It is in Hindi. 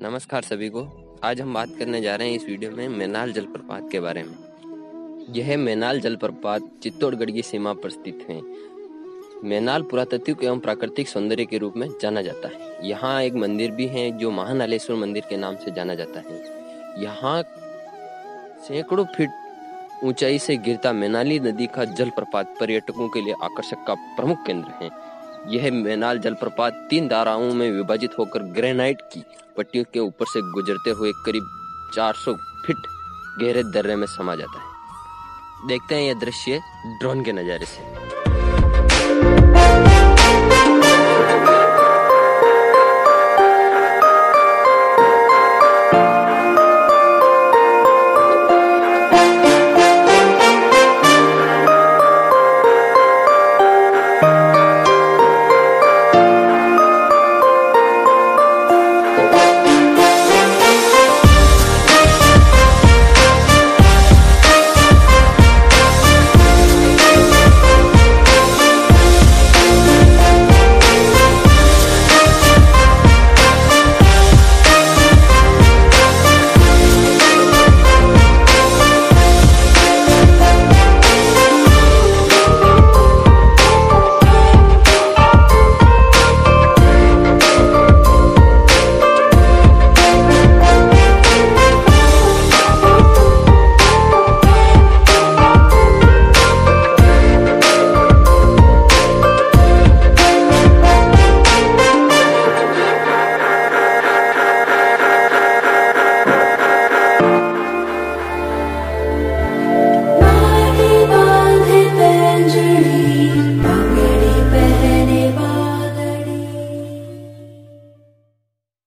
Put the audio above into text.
नमस्कार सभी को। आज हम बात करने जा रहे हैं इस वीडियो में मैनाल जलप्रपात के बारे में। यह मैनाल जलप्रपात चित्तौड़गढ़ की सीमा पर स्थित है। मैनाल पुरातात्विक एवं प्राकृतिक सौंदर्य के रूप में जाना जाता है। यहाँ एक मंदिर भी है जो महानालेश्वर मंदिर के नाम से जाना जाता है। यहाँ सैकड़ों फीट ऊंचाई से गिरता मैनाली नदी का जलप्रपात पर्यटकों के लिए आकर्षक का प्रमुख केंद्र है। यह मैनाल जलप्रपात तीन धाराओं में विभाजित होकर ग्रेनाइट की पट्टियों के ऊपर से गुजरते हुए करीब 400 फीट गहरे दर्रे में समा जाता है। देखते हैं यह दृश्य ड्रोन के नज़ारे से।